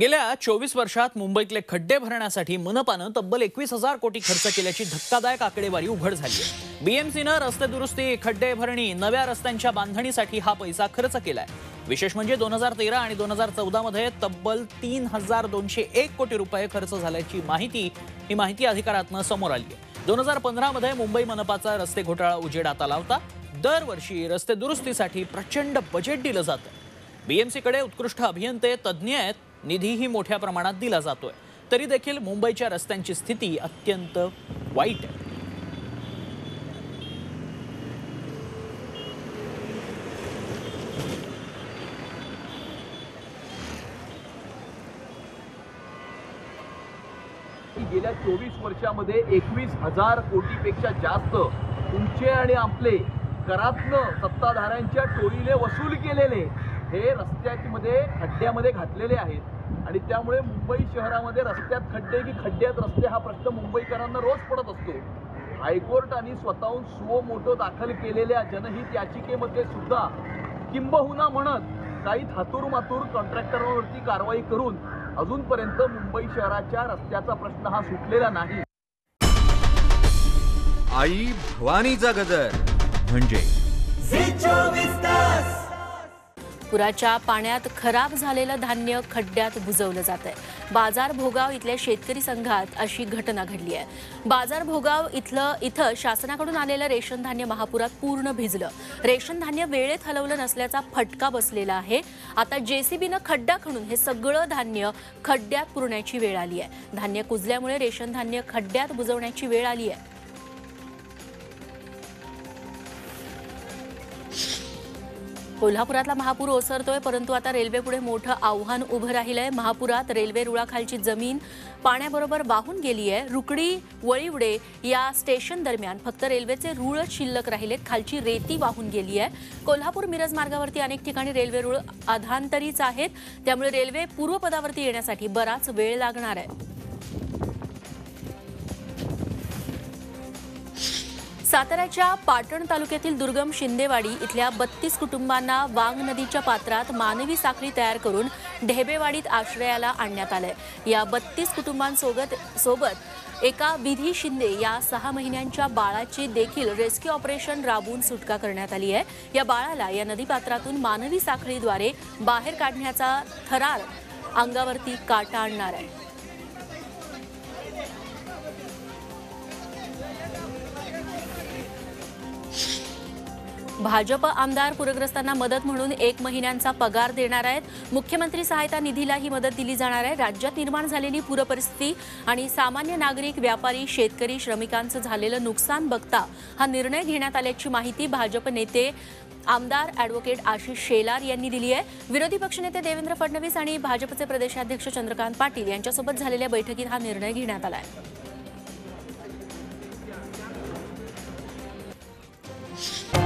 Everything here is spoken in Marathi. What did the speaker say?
गेल्या चोवीस वर्षात मुंबईतले खड्डे भरण्यासाठी मनपानं तब्बल एकवीस हजार कोटी खर्च केल्याची धक्कादायक आकडेवारी उघड झाली आहे. बीएमसीनं रस्ते दुरुस्ती खड्डे भरणी नव्या रस्त्यांच्या बांधणीसाठी हा पैसा खर्च केलाय. विशेष म्हणजे दोन हजार तेरा आणि दोन हजार चौदामध्ये तब्बल तीन हजार दोनशे एक कोटी रुपये खर्च झाल्याची माहिती ही माहिती अधिकारातनं समोर आली आहे. दोन हजार पंधरामध्ये मुंबई मनपाचा रस्ते घोटाळा उजेडात आला होता. दरवर्षी रस्ते दुरुस्तीसाठी प्रचंड बजेट दिलं जातं. बीएमसीकडे उत्कृष्ट अभियंते तज्ज्ञ आहेत. निधीही मोठ्या प्रमाणात दिला जातोय. तरी देखील मुंबईच्या रस्त्यांची स्थिती अत्यंत वाईट आहे. गेल्या चोवीस वर्षामध्ये एकवीस हजार कोटीपेक्षा जास्त तुमचे आणि आपले करातनं सत्ताधाऱ्यांच्या टोळीने वसूल केलेले हे रस्त्यामध्ये खड्ड्यामध्ये घातलेले आहेत. आणि त्यामुळे मुंबई शहरामध्ये रस्त्यात खड्डे की खड्ड्यात रस्ते हा प्रश्न मुंबईकरांना रोज पडत असतो. हायकोर्टाने स्वतःहून सुओ मोठो दाखल केलेल्या जनहित याचिकेमध्ये सुद्धा किंबहुना म्हणत काही थातूर मातूर कॉन्ट्रॅक्टरांवरती कारवाई करून अजूनपर्यंत मुंबई शहराच्या रस्त्याचा प्रश्न हा सुटलेला नाही. आई भवानीचा गजर म्हणजे पुराच्या पाण्यात खराब झालेलं धान्य खड्ड्यात बुजवलं जात आहे बाजार भोगाव इथल्या शेतकरी संघात अशी घटना घडली आहे. बाजार भोगाव इथलं इथं शासनाकडून आलेलं रेशन धान्य महापुरात पूर्ण भिजलं. रेशन धान्य वेळेत हलवलं नसल्याचा फटका बसलेला आहे. आता जेसीबीनं खड्डा खणून हे सगळं धान्य खड्ड्यात पुरण्याची वेळ आली आहे. धान्य कुजल्यामुळे रेशन धान्य खड्ड्यात बुजवण्याची वेळ आली आहे. कोल्हापुरातला महापूर ओसरतोय परंतु आता रेल्वेपुढे मोठं आव्हान उभं राहिलंय. महापुरात रेल्वे रुळाखालची जमीन पाण्याबरोबर वाहून गेली आहे रुकडी वळीवडे या स्टेशन दरम्यान फक्त रेल्वेचे रुळ शिल्लक राहिलेत. खालची रेती वाहून गेली आहे कोल्हापूर मिरज मार्गावरती अनेक ठिकाणी रेल्वे रुळ अधांतरीच आहेत. त्यामुळे रेल्वे पूर्वपदावरती येण्यासाठी बराच वेळ लागणार आहे. साताऱ्याच्या पाटण तालुक्यातील दुर्गम शिंदेवाडी इथल्या बत्तीस कुटुंबांना वांग नदीच्या पात्रात मानवी साखळी तयार करून ढेबेवाडीत आश्रयाला आणण्यात आलंय. या बत्तीस कुटुंबांसोबत सोबत एका विधी शिंदे या सहा महिन्यांच्या बाळाची देखील रेस्क्यू ऑपरेशन राबवून सुटका करण्यात आली आहे. या बाळाला या नदीपात्रातून मानवी साखळीद्वारे बाहेर काढण्याचा थरार अंगावरती काटा आणणार आहे. भाजप आमदार पूरग्रस्तांना मदत म्हणून एक महिन्यांचा पगार देणार आहेत. मुख्यमंत्री सहायता निधीला ही मदत दिली जाणार आहे. राज्यात निर्माण झालेली पूरपरिस्थिती आणि सामान्य नागरिक व्यापारी शेतकरी श्रमिकांचं झालेलं नुकसान बघता हा निर्णय घेण्यात आल्याची माहिती भाजप नेते आमदार ॲडव्होकेट आशिष शेलार यांनी दिली आहे. विरोधी पक्षनेते देवेंद्र फडणवीस आणि भाजपचे प्रदेशाध्यक्ष चंद्रकांत पाटील यांच्यासोबत झालेल्या बैठकीत हा निर्णय घेण्यात आला आहे.